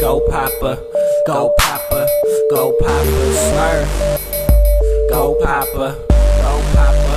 Go Papa, go Papa, go Papa, Smurf. Go Papa, go Papa,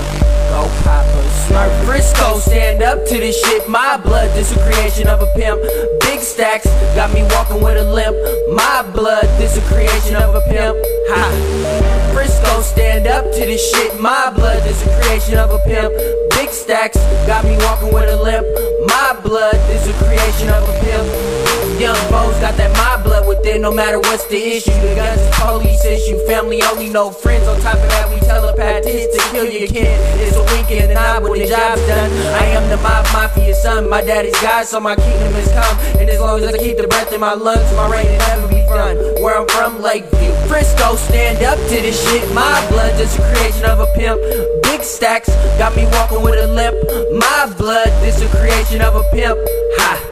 go Papa, Smurf. Frisco, stand up to this shit. My blood, this a creation of a pimp. Big stacks, got me walking with a limp. My blood, this a creation of a pimp. Ha. Frisco, stand up to this shit. My blood, this a creation of a pimp. Big stacks, got me walking with a limp. My blood, this a creation of a pimp. Young bows got that my blood within, no matter what's the issue. The guns is police issue, family only, no friends. On top of that, we telepath telepathies to kill your kid. It's a wink and nod when the job's done. I am the mob mafia son, my daddy's God, so my kingdom has come. And as long as I keep the breath in my lungs, my reign will never be done. Where I'm from, Lakeview. Frisco, stand up to this shit. My blood, just a creation of a pimp. Big stacks, got me walking with a limp. My blood, this a creation of a pimp. Ha.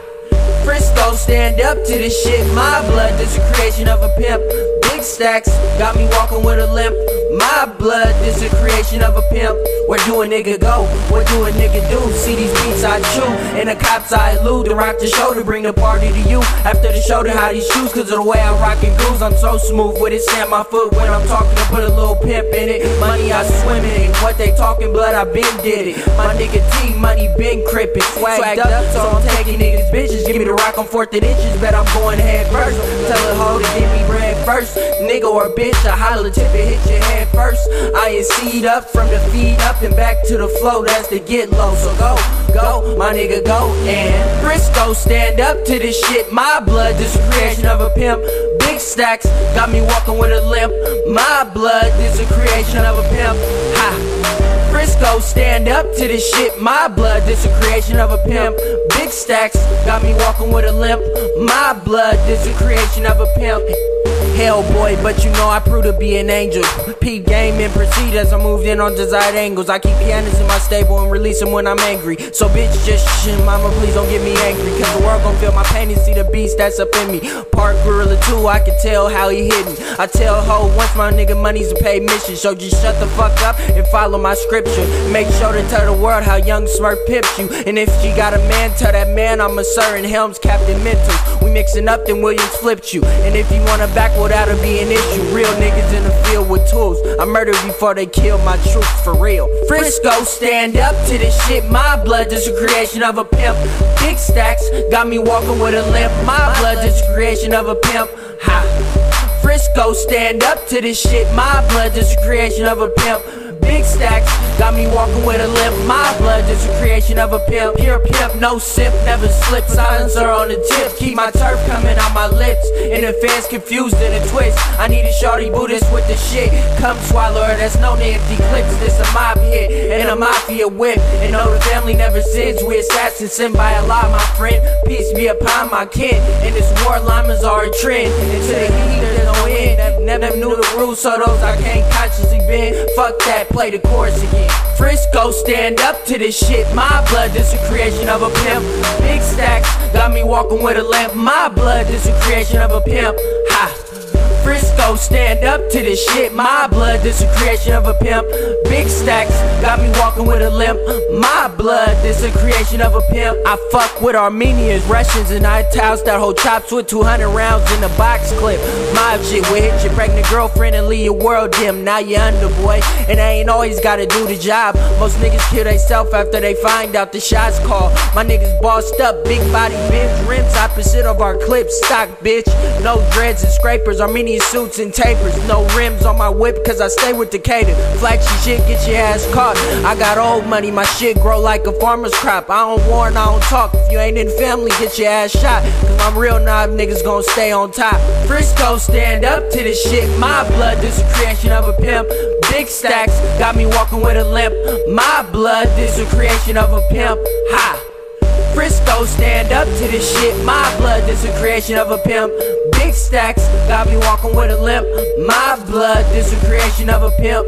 Frisco, stand up to this shit. My blood, is a creation of a pimp. Big stacks, got me walking with a limp. My blood, this a creation of a pimp. Where do a nigga go? What do a nigga do? See these beats I chew, and the cops I elude. To rock the show to bring the party to you. After the show, to how these shoes, cause of the way I rock and grooves. I'm so smooth with it, snap my foot when I'm talking to put a little pimp in it. Money I swim in it, what they talking, blood I been did it. My nigga T, money been crippin', swagged up, so I'm taking niggas bitches. Give me the rock on fourth and inches, bet I'm going head first. Tell a hoe to give me bread first. Nigga or bitch, I holler tip it, hit your head first. I is seed up from the feet up and back to the flow, that's the get low. So go, go, my nigga, go. And Frisco, stand up to this shit. My blood, this creation of a pimp. Big stacks, got me walking with a limp. My blood, this a creation of a pimp. Ha. Frisco, stand up to this shit. My blood, this a creation of a pimp. Big stacks, got me walking with a limp. My blood, this a creation of a pimp. Hellboy, but you know I prove to be an angel. Peep game and proceed as I moved in on desired angles. I keep pianos in my stable and release them when I'm angry. So bitch, just shh, mama, please don't get me angry. Cause the world gon' feel my pain and see the beast that's up in me. Park Gorilla 2, I can tell how he hidden. I tell ho, once my nigga money's a paid mission. So just shut the fuck up and follow my Make sure to tell the world how young Smurf pips you. And if she got a man, tell that man I'm a sir and Helms Captain Mental. We mixing up, then Williams flipped you. And if you wanna back, well, that'll be an issue. Real niggas in the field with tools. I murdered before they killed my troops for real. Frisco, stand up to this shit. My blood, just a creation of a pimp. Big stacks, got me walking with a limp. My blood, just a creation of a pimp. Ha. Frisco, stand up to this shit. My blood, just a creation of a pimp. Big stacks, got me walking with a limp. My blood, just a creation of a pimp. Pure pimp, no sip, never slip. Silencer on the tip, keep my turf coming out my lips. And the fans confused in a twist. I need a shorty Buddhist with the shit. Come swallow her, that's no empty clips. This a mob hit and a mafia whip. And no, the family never sins. We assassins sent by Allah, my friend. Peace be upon my kin. And this war llamas are a trend. Into the heat. Never, knew the rules, so those I can't consciously bend. Fuck that, play the chorus again. Frisco, stand up to this shit. My blood, is a creation of a pimp. Big stacks, got me walking with a lamp. My blood, is a creation of a pimp. Ha. Frisco, stand up to this shit. My blood, this a creation of a pimp. Big stacks, got me walking with a limp. My blood, this a creation of a pimp. I fuck with Armenians, Russians, and Italians that hold chops with 200 rounds in a box clip. My shit will hit your pregnant girlfriend and leave your world dim. Now you under, boy, and I ain't always gotta do the job. Most niggas kill theyself after they find out the shots call. My niggas bossed up, big body Benz, rims opposite of our clips. Stock, bitch, no dreads and scrapers. Suits and tapers. No rims on my whip, cause I stay with Decatur. Flashy shit, get your ass caught. I got old money, my shit grow like a farmer's crop. I don't warn, I don't talk. If you ain't in family, get your ass shot. Cause my real knob niggas gon' stay on top. Frisco, stand up to this shit. My blood, this a creation of a pimp. Big stacks, got me walking with a limp. My blood, this a creation of a pimp. Ha! Frisco, stand up to this shit. My blood, this a creation of a pimp. Big stacks, got me walking with a limp. My blood, this a creation of a pimp.